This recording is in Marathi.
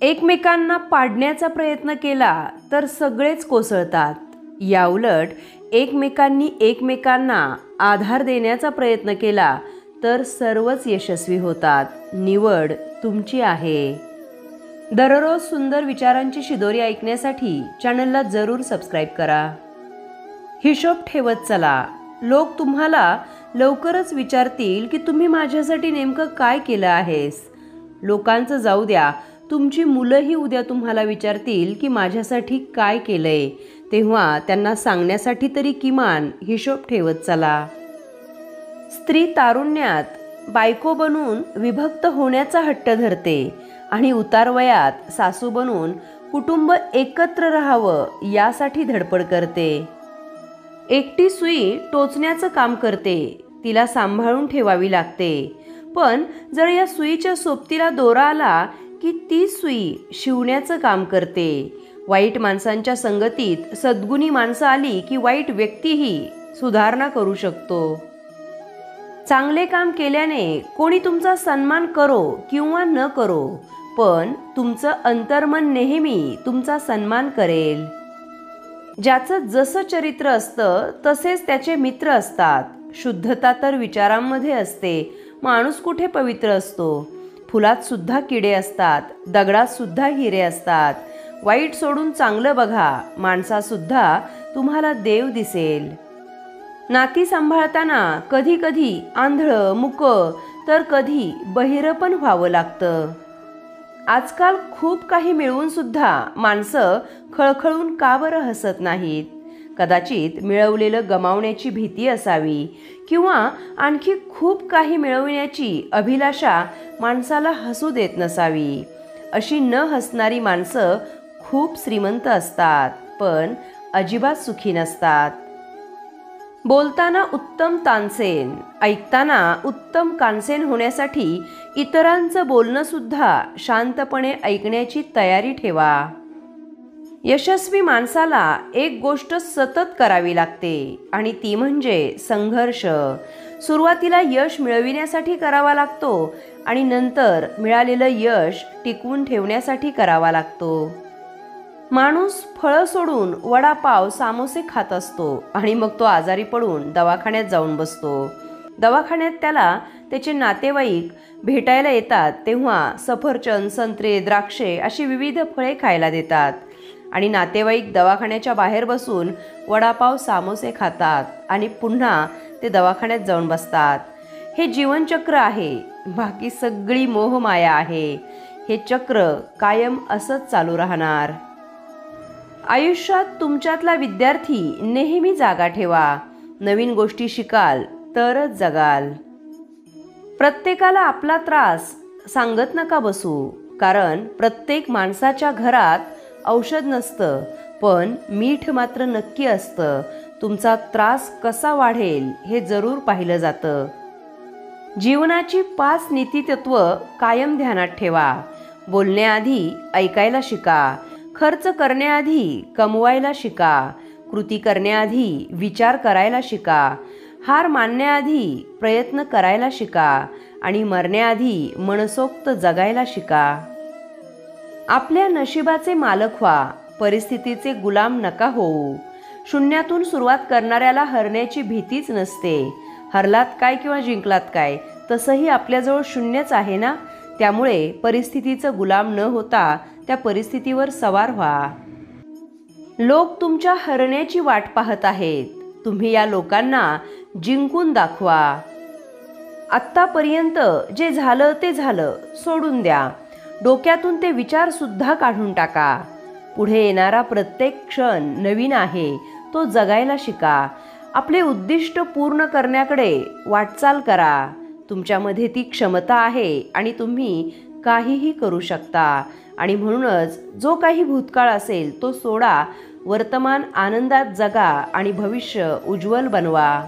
एकमेकांना पाडण्याचा प्रयत्न केला तर सगळेच कोसळतात. याउलट एकमेकांनी एकमेकांना आधार देण्याचा प्रयत्न केला तर सर्वच यशस्वी होतात. निवड तुमची आहे. दररोज सुंदर विचारांची शिदोरी ऐकण्यासाठी चॅनलला जरूर सबस्क्राईब करा. हिशोब ठेवत चला. लोक तुम्हाला लवकरच विचारतील की तुम्ही माझ्यासाठी नेमकं काय केलं आहेस? लोकांचं जाऊ द्या. तुमची मुलंही उद्या तुम्हाला विचारतील की माझ्यासाठी काय केलंय. तेव्हा त्यांना सांगण्यासाठी तरी किमान हिशोब ठेवत चला. स्त्री तारुण्यात बायको बनून विभक्त होण्याचा हट्ट धरते आणि उतारवयात सासू बनून कुटुंब एकत्र राहावं यासाठी धडपड करते. एकटी सुई टोचण्याचं काम करते तिला सांभाळून ठेवावी लागते. पण जर या सुईच्या सोबतीला दोरा आला की ती सुई शिवण्याचं काम करते. वाईट माणसांच्या संगतीत सद्गुणी माणसं आली की वाईट व्यक्तीही सुधारणा करू शकतो. चांगले काम केल्याने कोणी तुमचा सन्मान करो किंवा न करो पण तुमचं अंतर्मन नेहमी तुमचा सन्मान करेल. ज्याचं जसं चरित्र असतं तसेच त्याचे मित्र असतात. शुद्धता तर विचारांमध्ये असते. माणूस कुठे पवित्र असतो? फुलात सुद्धा किडे असतात दगडात सुद्धा हिरे असतात. वाईट सोडून चांगलं बघा माणसासुद्धा तुम्हाला देव दिसेल. नाती सांभाळताना कधी कधी आंधळं मुक तर कधी बहिरं पण व्हावं लागतं. आजकाल खूप काही मिळवून सुद्धा माणसं खळखळून का बरं हसत नाहीत? कदाचित मिळवलेलं गमावण्याची भीती असावी किंवा आणखी खूप काही मिळवण्याची अभिलाषा माणसाला हसू देत नसावी. अशी न हसणारी माणसं खूप श्रीमंत असतात पण अजिबात सुखी नसतात. बोलताना उत्तम तानसेन ऐकताना उत्तम कानसेन होण्यासाठी इतरांचं बोलणंसुद्धा शांतपणे ऐकण्याची तयारी ठेवा. यशस्वी माणसाला एक गोष्ट सतत करावी लागते आणि ती म्हणजे संघर्ष. सुरुवातीला यश मिळविण्यासाठी करावा लागतो आणि नंतर मिळालेलं यश टिकवून ठेवण्यासाठी करावा लागतो. माणूस फळं सोडून वडापाव सामोसे खात असतो आणि मग तो आजारी पडून दवाखान्यात जाऊन बसतो. दवाखान्यात त्याला त्याचे नातेवाईक भेटायला येतात तेव्हा सफरचंद संत्रे द्राक्षे अशी विविध फळे खायला देतात. आणि नातेवाईक दवाखान्याच्या बाहेर बसून वडापाव सामोसे खातात आणि पुन्हा ते दवाखान्यात जाऊन बसतात. हे जीवनचक्र आहे. बाकी सगळी मोहमाया आहे. हे चक्र कायम असंच चालू राहणार. आयुष्यात तुमच्यातला विद्यार्थी नेहमी जागा ठेवा. नवीन गोष्टी शिकाल तरच जगाल. प्रत्येकाला आपला त्रास सांगत नका बसू. कारण प्रत्येक माणसाच्या घरात औषध नसतं पण मीठ मात्र नक्की असतं. तुमचा त्रास कसा वाढेल हे जरूर पाहिलं जातं. जीवनाची पाच नीतितत्व कायम ध्यानात ठेवा. बोलण्याआधी ऐकायला शिका. खर्च करण्याआधी कमवायला शिका. कृती करण्याआधी विचार करायला शिका. हार मानण्याआधी प्रयत्न करायला शिका. आणि मरण्याआधी मनसोक्त जगायला शिका. आपल्या नशिबाचे मालक व्हा परिस्थितीचे गुलाम नका होऊ. शून्यातून सुरुवात करणाऱ्याला हरण्याची भीतीच नसते. हरलात काय किंवा जिंकलात काय तसंही आपल्याजवळ शून्यच आहे ना? त्यामुळे परिस्थितीचं गुलाम न होता त्या परिस्थितीवर सवार व्हा. लोक तुमच्या हरण्याची वाट पाहत आहेत. तुम्ही या लोकांना जिंकून दाखवा. आत्तापर्यंत जे झालं ते झालं. सोडून द्या. डोक्यातून ते विचार सुद्धा काढून टाका. पुढे येणारा प्रत्येक क्षण नवीन आहे तो जगायला शिका. आपले उद्दिष्ट पूर्ण करण्याकडे वाटचाल करा. तुमच्यामध्ये ती क्षमता आहे आणि तुम्ही काहीही करू शकता. आणि म्हणूनच जो काही भूतकाळ असेल तो सोडा. वर्तमान आनंदात जगा आणि भविष्य उज्ज्वल बनवा.